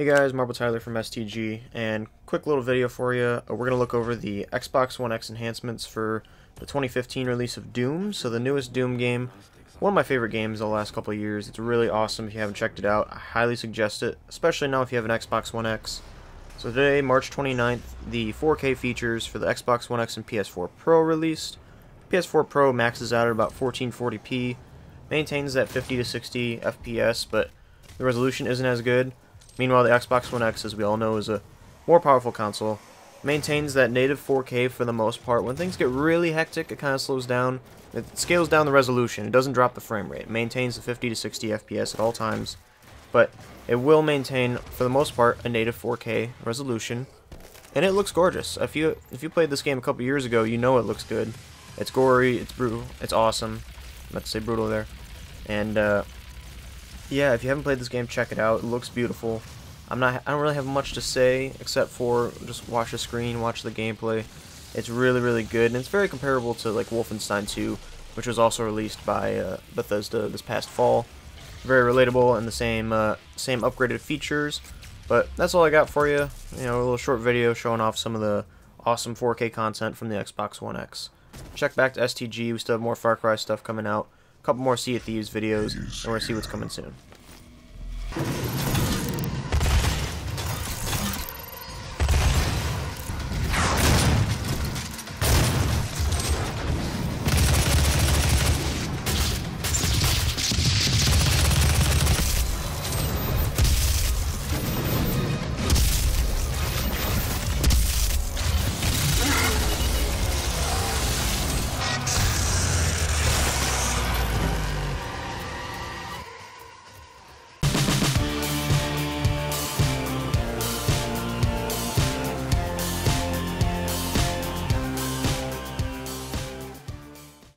Hey guys, Marble Tyler from STG, and quick little video for you. Uh, we're going to look over the Xbox One X enhancements for the 2015 release of Doom, so the newest Doom game. One of my favorite games the last couple years. It's really awesome if you haven't checked it out. I highly suggest it, especially now if you have an Xbox One X. So today, March 29th, the 4K features for the Xbox One X and PS4 Pro released. PS4 Pro maxes out at about 1440p, maintains that 50 to 60 FPS, but the resolution isn't as good. Meanwhile, the Xbox One X, as we all know, is a more powerful console. Maintains that native 4K for the most part. When things get really hectic, it kind of slows down. It scales down the resolution. It doesn't drop the frame rate. It maintains the 50 to 60 FPS at all times. But it will maintain, for the most part, a native 4K resolution. And it looks gorgeous. If you if you played this game a couple years ago, you know it looks good. It's gory, it's brutal, it's awesome. I'm about to say brutal there. And uh, yeah, if you haven't played this game, check it out. It looks beautiful. I'm not. I don't really have much to say except for just watch the screen, watch the gameplay. It's really, really good, and it's very comparable to like Wolfenstein 2, which was also released by uh, Bethesda this past fall. Very relatable and the same uh, same upgraded features. But that's all I got for you. You know, a little short video showing off some of the awesome 4K content from the Xbox One X. Check back to STG. We still have more Far Cry stuff coming out. A couple more Sea of Thieves videos, and we're gonna see what's coming soon.